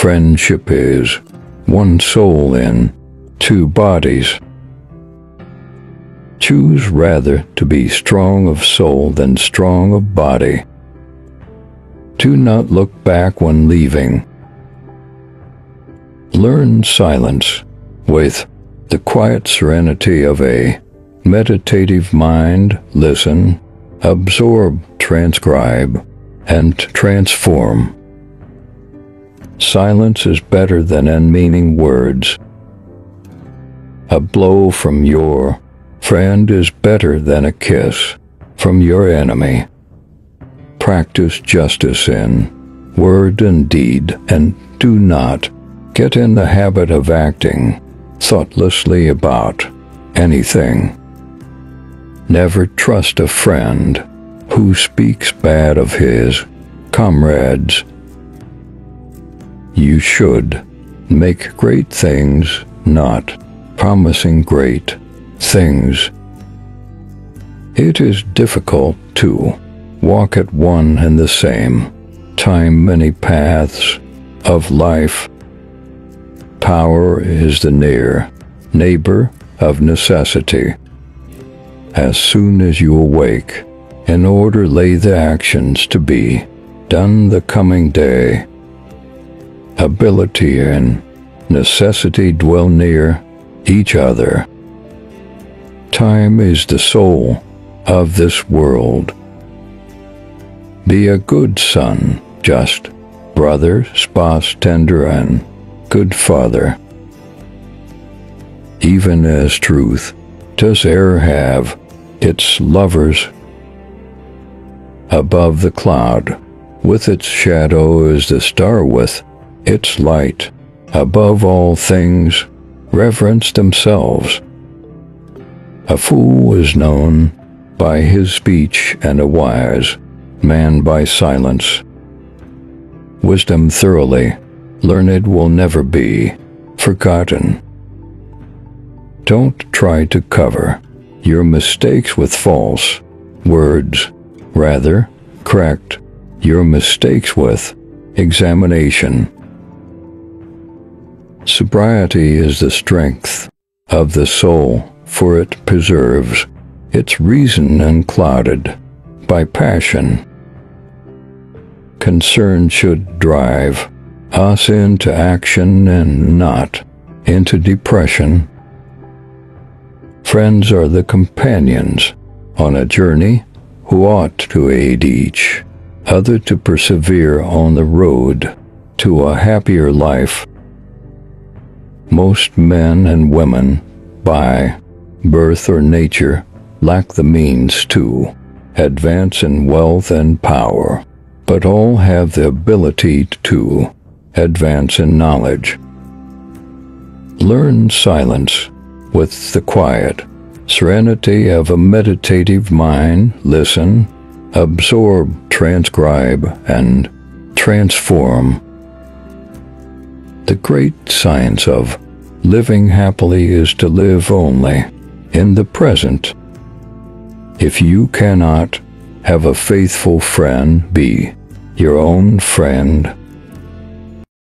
Friendship is one soul in two bodies. Choose rather to be strong of soul than strong of body. Do not look back when leaving. Learn silence with the quiet serenity of a meditative mind. Listen, absorb, transcribe, and transform. Silence is better than unmeaning words. A blow from your friend is better than a kiss from your enemy. Practice justice in word and deed, and do not get in the habit of acting thoughtlessly about anything. Never trust a friend who speaks bad of his comrades you should make great things, not promising great things. It is difficult to walk at one and the same time many paths of life. Power is the near neighbor of necessity. As soon as you awake, in order lay the actions to be done the coming day ability and necessity dwell near each other. Time is the soul of this world. Be a good son, just brother, spouse, tender, and good father. Even as truth does e'er have its lovers above the cloud, with its shadow is the star with its light, above all things, reverence themselves. A fool is known by his speech, and a wise man by silence. Wisdom thoroughly learned will never be forgotten. Don't try to cover your mistakes with false words. Rather, correct your mistakes with examination. Sobriety is the strength of the soul, for it preserves its reason unclouded by passion. Concern should drive us into action and not into depression. Friends are the companions on a journey who ought to aid each other to persevere on the road to a happier life most men and women, by birth or nature, lack the means to advance in wealth and power, but all have the ability to advance in knowledge. Learn silence with the quiet, serenity of a meditative mind, listen, absorb, transcribe, and transform the great science of living happily is to live only in the present. If you cannot have a faithful friend, be your own friend